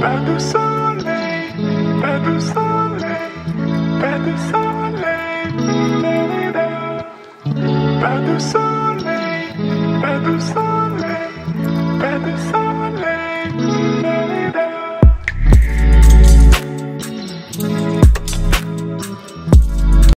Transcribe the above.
pas de soleil, pas de soleil, pas de soleil, pas de soleil, pas de soleil, pas de soleil.